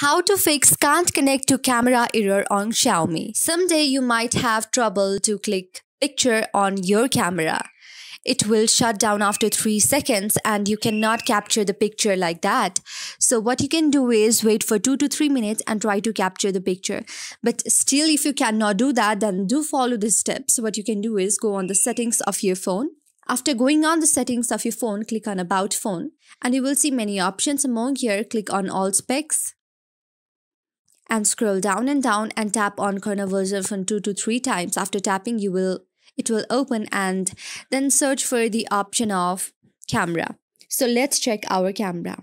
How to fix can't connect to camera error on Xiaomi. Someday you might have trouble to click picture on your camera. It will shut down after 3 seconds and you cannot capture the picture like that. So what you can do is wait for 2 to 3 minutes and try to capture the picture. But still if you cannot do that then do follow the steps. What you can do is go on the settings of your phone after going on the settings of your phone, click on About Phone and you will see many options. Among here, click on All Specs and scroll down and down and tap on kernel version from 2 to 3 times. After tapping, you will it will open and then search for the option of camera. So let's check our camera.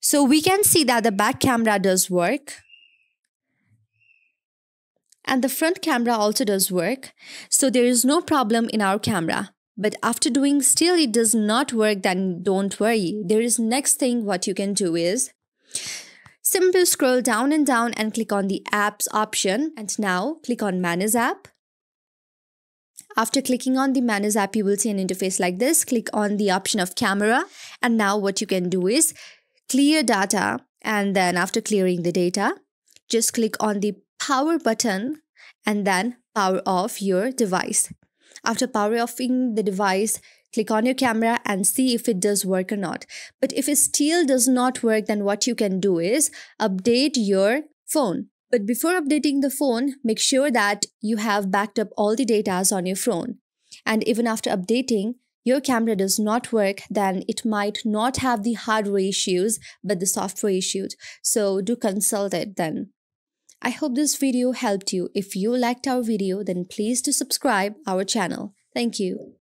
So we can see that the back camera does work and the front camera also does work. So there is no problem in our camera. But after doing still it does not work then don't worry. There is next thing what you can do is Simply scroll down and down and click on the apps option and now click on manage app. After clicking on the manage app, you will see an interface like this. Click on the option of camera and now what you can do is clear data and then after clearing the data, just click on the power button and then power off your device. After power offing the device, click on your camera and see if it does work or not. But if it still does not work, then what you can do is update your phone. But before updating the phone, make sure that you have backed up all the data on your phone. And even after updating, your camera does not work, then it might not have the hardware issues, but the software issues. So do consult it then. I hope this video helped you. If you liked our video, then please to subscribe our channel. Thank you.